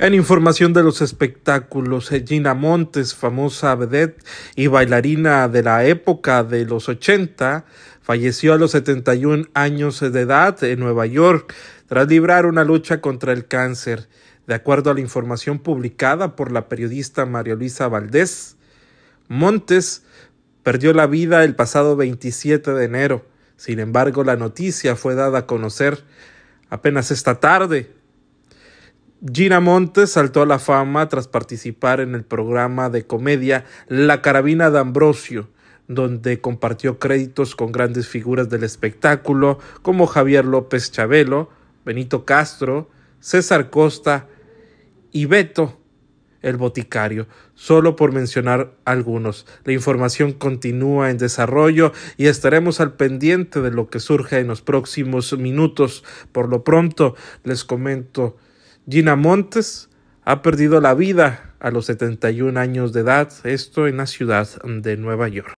En información de los espectáculos, Gina Montes, famosa vedette y bailarina de la época de los 80, falleció a los 71 años de edad en Nueva York tras librar una lucha contra el cáncer. De acuerdo a la información publicada por la periodista María Luisa Valdés, Montes perdió la vida el pasado 27 de enero. Sin embargo, la noticia fue dada a conocer apenas esta tarde Gina Montes saltó a la fama tras participar en el programa de comedia La Carabina de Ambrosio, donde compartió créditos con grandes figuras del espectáculo como Javier López Chabelo, Benito Castro, César Costa y Beto el boticario, solo por mencionar algunos. La información continúa en desarrollo y estaremos al pendiente de lo que surja en los próximos minutos. Por lo pronto, les comento Gina Montes ha perdido la vida a los 71 años de edad, esto en la ciudad de Nueva York.